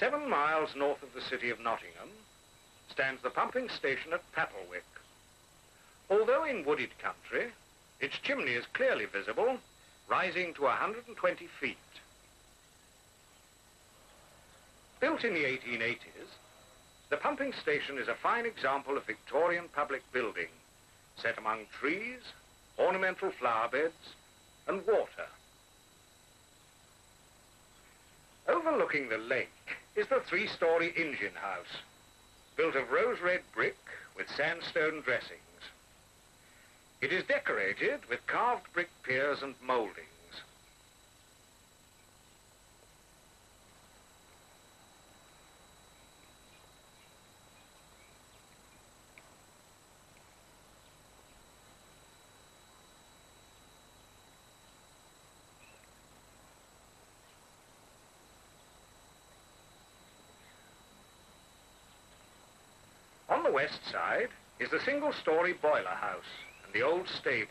Seven miles north of the city of Nottingham stands the pumping station at Papplewick. Although in wooded country, its chimney is clearly visible, rising to 120 feet. Built in the 1880s, the pumping station is a fine example of Victorian public building, set among trees, ornamental flower beds, and water. Overlooking the lake is the three-story engine house, built of rose-red brick with sandstone dressings. It is decorated with carved brick piers and mouldings. The west side is the single-story boiler house and the old stables.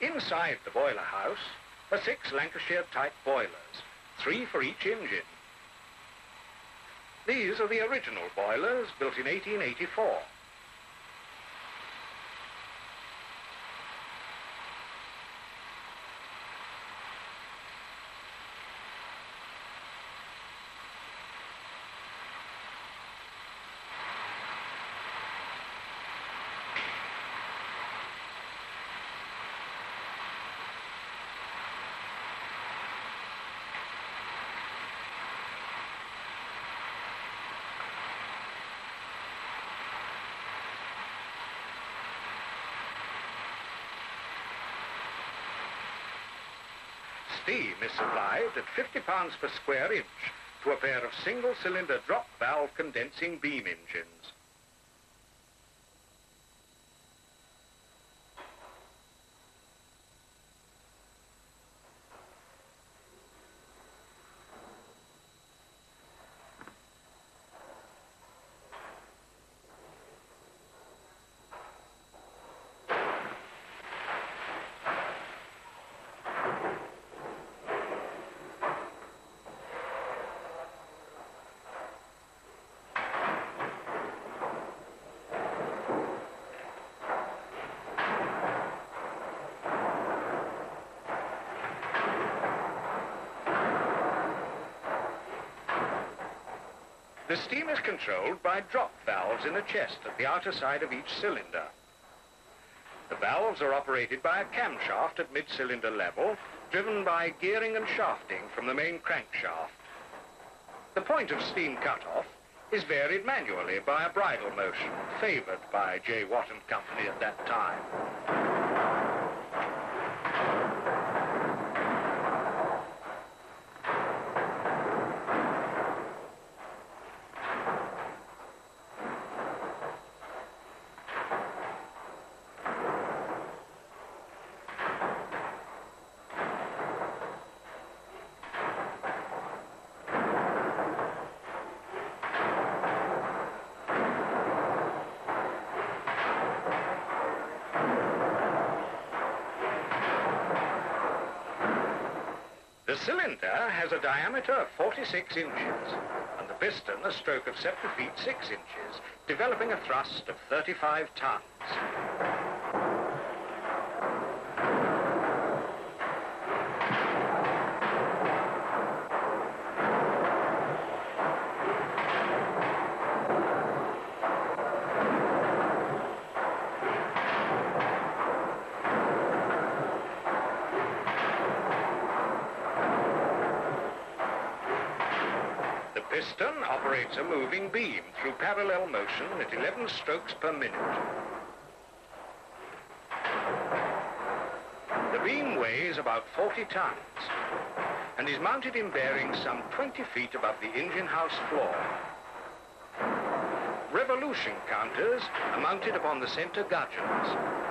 Inside the boiler house are six Lancashire-type boilers, three for each engine. These are the original boilers, built in 1884. Steam is supplied at 50 pounds per square inch to a pair of single-cylinder drop valve condensing beam engines. The steam is controlled by drop valves in a chest at the outer side of each cylinder. The valves are operated by a camshaft at mid-cylinder level, driven by gearing and shafting from the main crankshaft. The point of steam cutoff is varied manually by a bridle motion, favored by J. Watt and Company at that time. Cylinder has a diameter of 46 inches and the piston a stroke of 7 feet 6 inches, developing a thrust of 35 tons. Piston operates a moving beam through parallel motion at 11 strokes per minute. The beam weighs about 40 tons and is mounted in bearings some 20 feet above the engine house floor. Revolution counters are mounted upon the center gudgeons.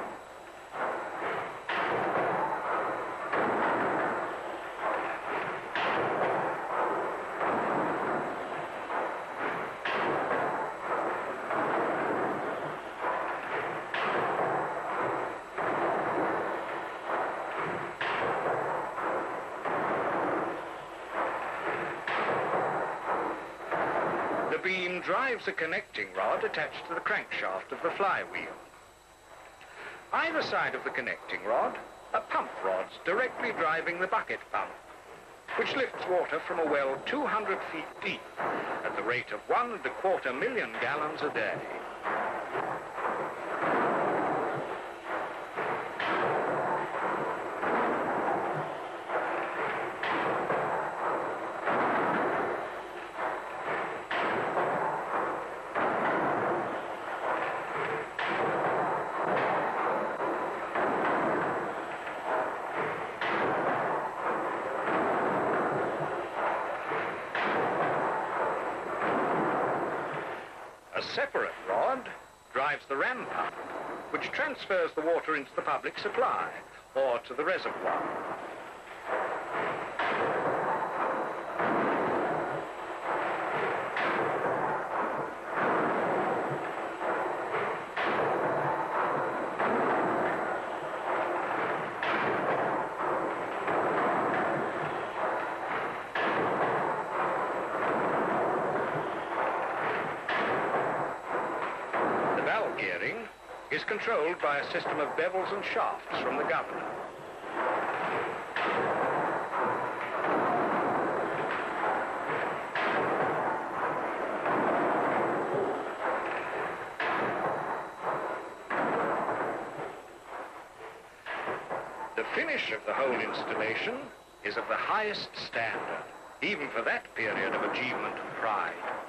Drives a connecting rod attached to the crankshaft of the flywheel. Either side of the connecting rod are pump rods directly driving the bucket pump, which lifts water from a well 200 feet deep at the rate of one and a quarter million gallons a day. A separate rod drives the ram pump, which transfers the water into the public supply or to the reservoir. The valve gearing is controlled by a system of bevels and shafts from the governor. The finish of the whole installation is of the highest standard, even for that period of achievement and pride.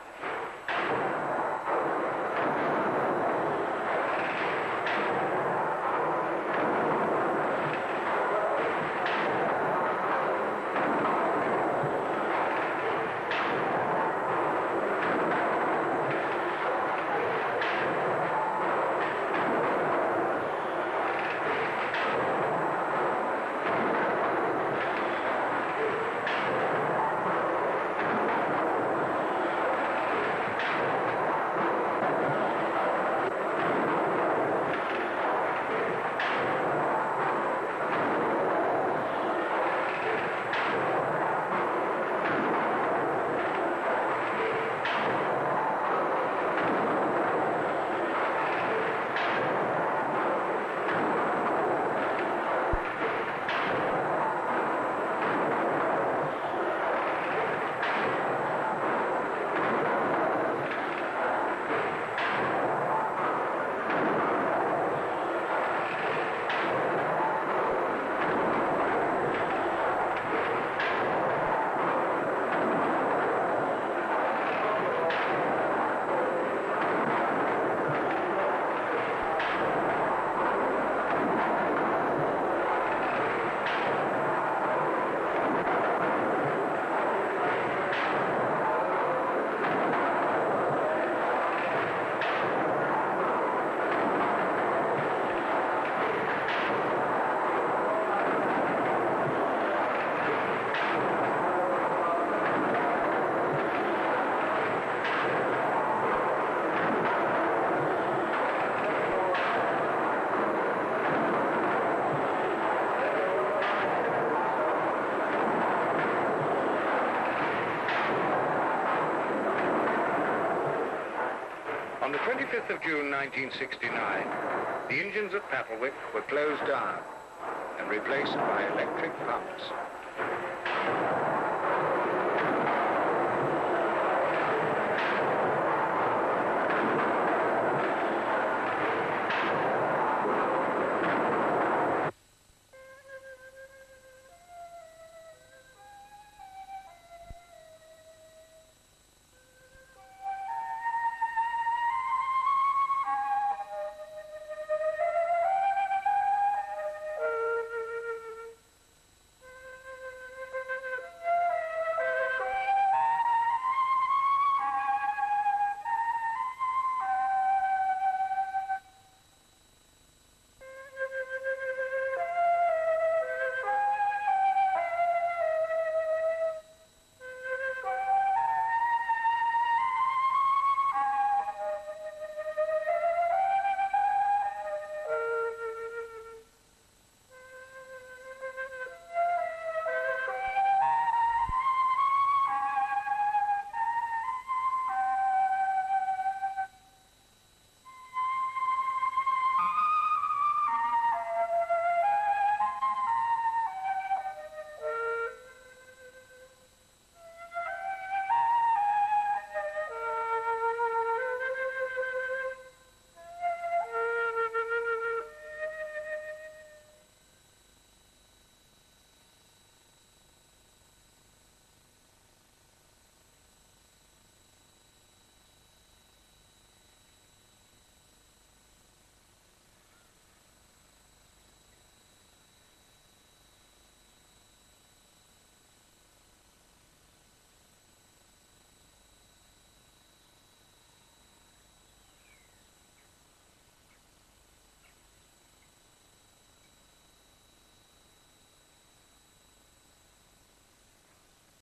25th of June 1969, the engines at Papplewick were closed down and replaced by electric pumps.